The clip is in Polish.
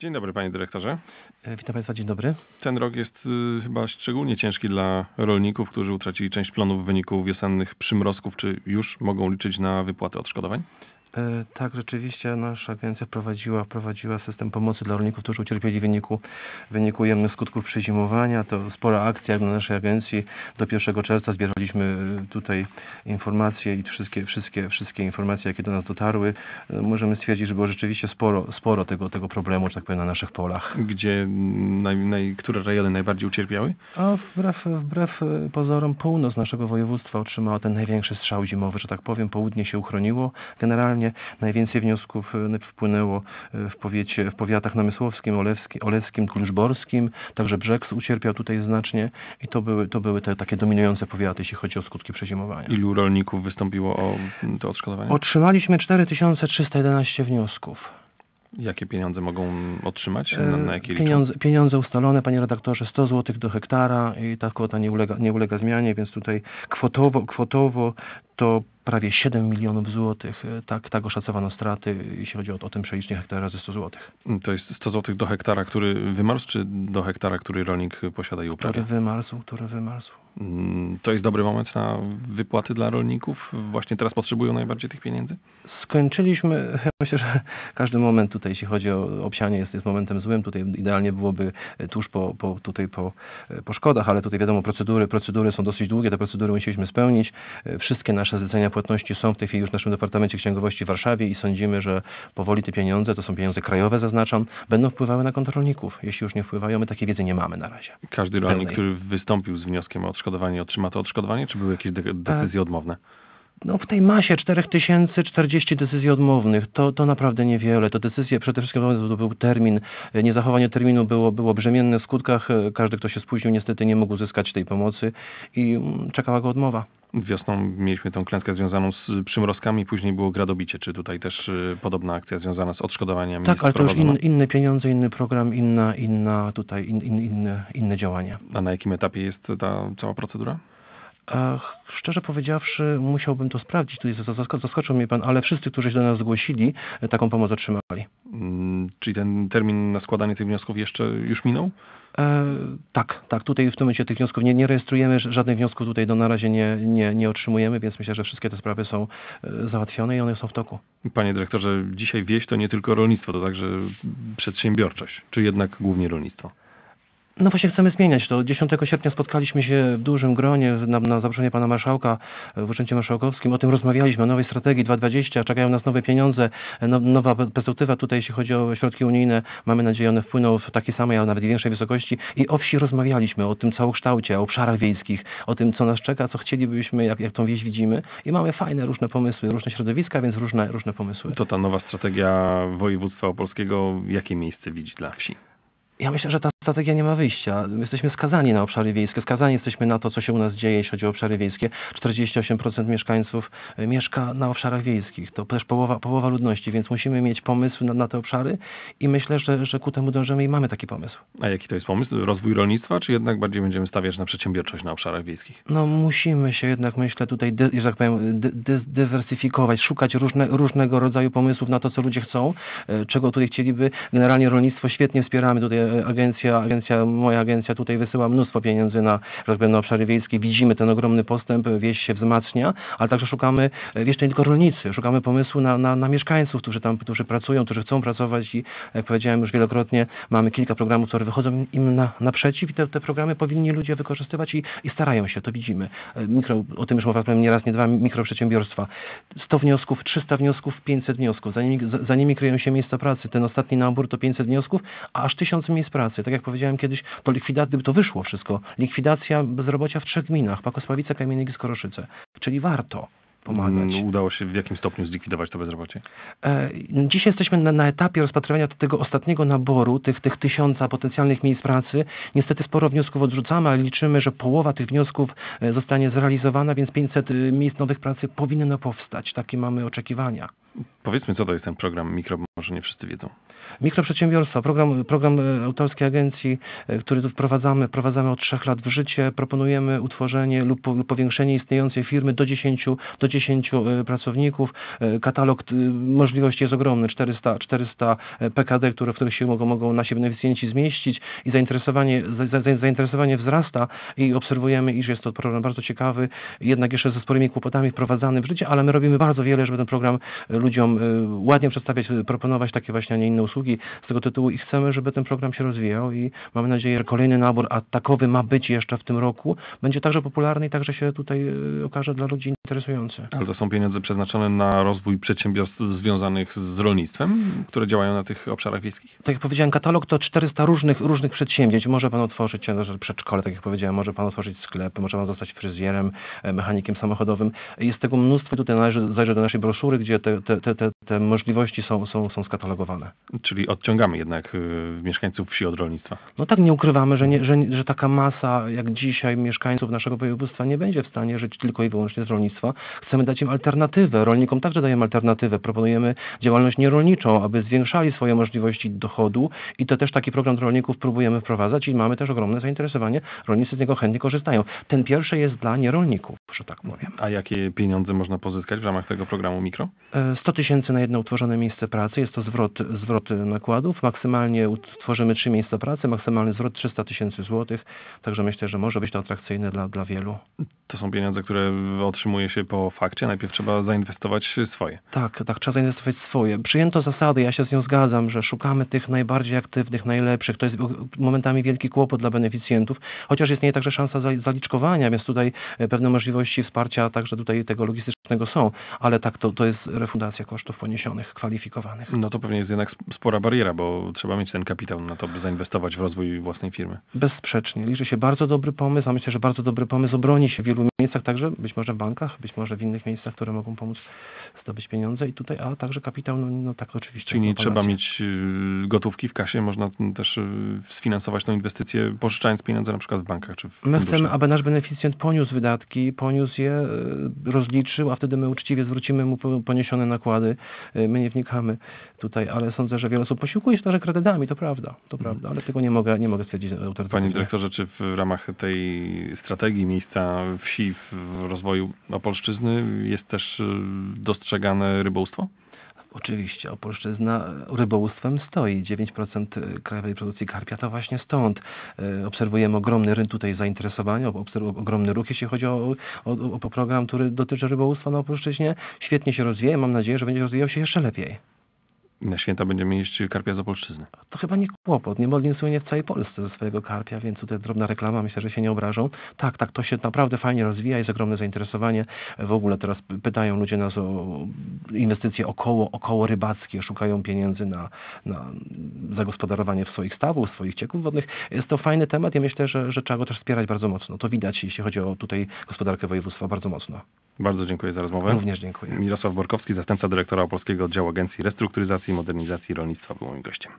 Dzień dobry panie dyrektorze. E, Witam Państwa, dzień dobry. Ten rok jest y, chyba szczególnie ciężki dla rolników, którzy utracili część plonów w wyniku wiosennych przymrozków. Czy już mogą liczyć na wypłatę odszkodowań? E, Tak, rzeczywiście nasza agencja wprowadziła, wprowadziła system pomocy dla rolników, którzy ucierpieli w wyniku, w wyniku ujemnych skutków przezimowania. To spora akcja na naszej agencji. Do 1 czerwca zbieraliśmy e, tutaj informacje i wszystkie, wszystkie, wszystkie informacje, jakie do nas dotarły. E, Możemy stwierdzić, że było rzeczywiście sporo, sporo tego, tego problemu, że tak powiem, na naszych polach. Gdzie naj, naj, które rejony najbardziej ucierpiały? A wbrew, wbrew pozorom północ naszego województwa otrzymała ten największy strzał zimowy, że tak powiem. Południe się uchroniło. Generalnie najwięcej wniosków e, wpłynęło e, w powiecie, w powiatach namysłowskim, olewskim, olewskim kluczborskim. Także Brzeg ucierpiał tutaj znacznie i to były, to były te takie dominujące powiaty, jeśli chodzi o skutki przezimowania. Ilu rolników wystąpiło o mm, to odszkodowanie? Otrzymaliśmy 4311 wniosków. Jakie pieniądze mogą otrzymać? Na, na jakie? E, pieniądze, pieniądze ustalone, panie redaktorze, 100 zł do hektara i ta kwota nie ulega, nie ulega zmianie, więc tutaj kwotowo, kwotowo to prawie 7 milionów złotych. E, Tak, tak oszacowano straty, jeśli chodzi o, o ten przelicznik hektara ze 100 złotych. To jest 100 zł do hektara, który wymarzł, czy do hektara, który rolnik posiada i uprawia? Który wymarzł, który wymarzł. Mm, To jest dobry moment na wypłaty dla rolników? Właśnie teraz potrzebują najbardziej tych pieniędzy? Skończyliśmy, myślę, że każdy moment tutaj, jeśli chodzi o obsianie, jest, jest momentem złym. Tutaj idealnie byłoby e, tuż po, po, tutaj po, e, po szkodach, ale tutaj wiadomo, procedury, procedury są dosyć długie, te procedury musieliśmy spełnić. E, Wszystkie nasze zlecenia płatności są w tej chwili już w naszym Departamencie Księgowości w Warszawie i sądzimy, że powoli te pieniądze, to są pieniądze krajowe, zaznaczam, będą wpływały na konto rolników. Jeśli już nie wpływają, my takiej wiedzy nie mamy na razie. Każdy rolnik, Pełnej. który wystąpił z wnioskiem o odszkodowanie, otrzyma to odszkodowanie, czy były jakieś de- decyzje odmowne? No w tej masie 4040 decyzji odmownych, to, to naprawdę niewiele. To decyzje, przede wszystkim to był termin, niezachowanie terminu było, było brzemienne w skutkach. Każdy, kto się spóźnił, niestety nie mógł uzyskać tej pomocy i mm, czekała go odmowa. Wiosną mieliśmy tą klęskę związaną z przymrozkami, później było gradobicie. Czy tutaj też y, podobna akcja związana z odszkodowaniami Tak, ale to już in, inne pieniądze, inny program, inna, inna tutaj, in, in, inne, inne działania. A na jakim etapie jest ta cała procedura? A szczerze powiedziawszy, musiałbym to sprawdzić. Tutaj zasko- zaskoczył mnie pan, ale wszyscy, którzy się do nas zgłosili, e, taką pomoc otrzymali. Mm, Czyli ten termin na składanie tych wniosków jeszcze już minął? E, tak, tak. Tutaj w tym momencie tych wniosków nie, nie rejestrujemy, żadnych wniosków tutaj do na razie nie, nie, nie otrzymujemy, więc myślę, że wszystkie te sprawy są e, załatwione i one są w toku. Panie dyrektorze, dzisiaj wieś to nie tylko rolnictwo, to także przedsiębiorczość, czy jednak głównie rolnictwo? No właśnie chcemy zmieniać to. 10 sierpnia spotkaliśmy się w dużym gronie na, na zaproszenie pana marszałka w Urzędzie Marszałkowskim. O tym rozmawialiśmy, o nowej strategii 2.20. Czekają nas nowe pieniądze, no, nowa pe- perspektywa tutaj, jeśli chodzi o środki unijne. Mamy nadzieję, one wpłyną w takiej samej, a nawet większej wysokości. I o wsi rozmawialiśmy, o tym całokształcie, o obszarach wiejskich, o tym, co nas czeka, co chcielibyśmy, jak, jak tą wieś widzimy. I mamy fajne różne pomysły, różne środowiska, więc różne, różne pomysły. To ta nowa strategia województwa opolskiego, jakie miejsce widzi dla wsi? Ja myślę, że ta strategia nie ma wyjścia. My jesteśmy skazani na obszary wiejskie, skazani jesteśmy na to, co się u nas dzieje, jeśli chodzi o obszary wiejskie. 48% mieszkańców e, mieszka na obszarach wiejskich. To też połowa, połowa ludności, więc musimy mieć pomysł na, na te obszary i myślę, że, że ku temu dążymy i mamy taki pomysł. A jaki to jest pomysł? Rozwój rolnictwa, czy jednak bardziej będziemy stawiać na przedsiębiorczość na obszarach wiejskich? No musimy się jednak, myślę, tutaj, dy, że tak powiem, dy, dy, dywersyfikować, szukać różne, różnego rodzaju pomysłów na to, co ludzie chcą, e, czego tutaj chcieliby. Generalnie rolnictwo świetnie wspieramy. Tutaj agencja, agencja, moja agencja tutaj wysyła mnóstwo pieniędzy na, powiem, na obszary wiejskie. Widzimy ten ogromny postęp, wieś się wzmacnia, ale także szukamy, e, wiesz, nie tylko rolnicy, szukamy pomysłu na, na, na mieszkańców, którzy tam, którzy pracują, którzy chcą pracować i jak powiedziałem już wielokrotnie, mamy kilka programów, które wychodzą im na, naprzeciw i te, te programy powinni ludzie wykorzystywać i, i starają się, to widzimy. E, Mikro, o tym już mowa nie raz, nie dwa, mikroprzedsiębiorstwa. 100 wniosków, 300 wniosków, 500 wniosków. Za nimi, za, za nimi kryją się miejsca pracy. Ten ostatni nabór to 500 wniosków, a aż 1000 miejsc pracy. Tak jak powiedziałem kiedyś, to likwidacja, gdyby to wyszło wszystko, likwidacja bezrobocia w trzech gminach, Pakosławice, Kamiennik i Skoroszyce. Czyli warto pomagać. Mm, Udało się w jakim stopniu zlikwidować to bezrobocie? E, Dzisiaj jesteśmy na, na etapie rozpatrywania tego ostatniego naboru, tych, tych tysiąca potencjalnych miejsc pracy. Niestety sporo wniosków odrzucamy, ale liczymy, że połowa tych wniosków e, zostanie zrealizowana, więc 500 miejsc nowych pracy powinno powstać. Takie mamy oczekiwania. Powiedzmy, co to jest ten program mikro, może nie wszyscy wiedzą. Mikroprzedsiębiorstwa, program, program e, autorskiej agencji, e, który tu wprowadzamy, wprowadzamy od trzech lat w życie. Proponujemy utworzenie lub, po- lub powiększenie istniejącej firmy do 10, do 10 e, pracowników. Katalog możliwości jest ogromny, 400, 400 PKD, które, w których się mogą, mogą nasi beneficjenci zmieścić i zainteresowanie, za, za, zainteresowanie wzrasta i obserwujemy, iż jest to program bardzo ciekawy, jednak jeszcze ze sporymi kłopotami wprowadzany w życie, ale my robimy bardzo wiele, żeby ten program ludziom ładnie przedstawiać, e, proponować takie właśnie, a nie inne usługi z tego tytułu i chcemy, żeby ten program się rozwijał i mamy nadzieję, że kolejny nabór, a takowy ma być jeszcze w tym roku, będzie także popularny i także się tutaj e, okaże dla ludzi interesujący. Ale to są pieniądze przeznaczone na rozwój przedsiębiorstw związanych z rolnictwem, które działają na tych obszarach wiejskich. Tak jak powiedziałem, katalog to 400 różnych, różnych przedsięwzięć. Może pan otworzyć przedszkole, tak jak powiedziałem, może pan otworzyć sklep, może pan zostać fryzjerem, e, mechanikiem samochodowym. Jest tego mnóstwo. Tutaj należy zajrzeć do naszej broszury, gdzie te, te, te, te, te możliwości są, są, są skatalogowane. Czyli odciągamy jednak y, mieszkańców wsi od rolnictwa. No tak nie ukrywamy, że, nie, że, że taka masa jak dzisiaj mieszkańców naszego województwa nie będzie w stanie żyć tylko i wyłącznie z rolnictwa. Chcemy dać im alternatywę. Rolnikom także dajemy alternatywę. Proponujemy działalność nierolniczą, aby zwiększali swoje możliwości dochodu i to też taki program rolników próbujemy wprowadzać i mamy też ogromne zainteresowanie. Rolnicy z niego chętnie korzystają. Ten pierwszy jest dla nierolników, że tak powiem. A jakie pieniądze można pozyskać w ramach tego programu mikro? E, 100 tysięcy na jedno utworzone miejsce pracy, jest to zwrot, zwrot nakładów. Maksymalnie utworzymy trzy miejsca pracy, maksymalny zwrot 300 tysięcy złotych, także myślę, że może być to atrakcyjne dla, dla wielu. To są pieniądze, które otrzymuje się po fakcie. Najpierw trzeba zainwestować swoje. Tak, tak, trzeba zainwestować swoje. Przyjęto zasady, ja się z nią zgadzam, że szukamy tych najbardziej aktywnych, najlepszych. To jest momentami wielki kłopot dla beneficjentów, chociaż istnieje także szansa za- zaliczkowania, więc tutaj e, pewne możliwości wsparcia także tutaj tego logistycznego są, ale tak, to, to jest refundacja kosztów poniesionych, kwalifikowanych. No to pewnie jest jednak sp- spora bariera, bo trzeba mieć ten kapitał na to, by zainwestować w rozwój własnej firmy. Bezsprzecznie. Liczy się bardzo dobry pomysł, a myślę, że bardzo dobry pomysł obroni się w wielu miejscach, także być może w bankach, być może w innych miejscach, które mogą pomóc zdobyć pieniądze i tutaj, a także kapitał, no, no tak oczywiście. Czyli nie trzeba mieć y, gotówki w kasie, można też y, sfinansować tą inwestycję, pożyczając pieniądze na przykład w bankach czy w My funduszach. chcemy, aby nasz beneficjent poniósł wydatki, poniósł je, e, rozliczył, a wtedy my uczciwie zwrócimy mu po- poniesione nakłady. My nie wnikamy tutaj, ale sądzę, że wiele osób posiłkuje się także kredytami, to prawda, to prawda, ale tego nie mogę, nie mogę stwierdzić autorytatywnie. Panie dyrektorze, czy w ramach tej strategii miejsca wsi w rozwoju Opolszczyzny jest też y, dostrzegane rybołówstwo? Oczywiście, Opolszczyzna rybołówstwem stoi. 9% krajowej produkcji karpia to właśnie stąd. E, Obserwujemy ogromny rynek tutaj zainteresowania, ogromny ruch, jeśli chodzi o, o, o program, który dotyczy rybołówstwa na Opolszczyźnie. Świetnie się rozwija, mam nadzieję, że będzie rozwijał się jeszcze lepiej. I na święta będziemy jeść karpia z Opolszczyzny. To chyba nie kłopot. Niemodlin słynie w całej Polsce ze swojego karpia, więc tutaj drobna reklama, myślę, że się nie obrażą. Tak, tak, to się naprawdę fajnie rozwija, jest ogromne zainteresowanie. W ogóle teraz pytają ludzie nas o inwestycje około, około rybackie, szukają pieniędzy na, na zagospodarowanie w swoich stawów, swoich cieków wodnych. Jest to fajny temat i myślę, że, że trzeba go też wspierać bardzo mocno. To widać, jeśli chodzi o tutaj gospodarkę województwa, bardzo mocno. Bardzo dziękuję za rozmowę. Również dziękuję. Mirosław Borkowski, zastępca dyrektora Polskiego Oddziału Agencji Restrukturyzacji i Modernizacji Rolnictwa był moim gościem.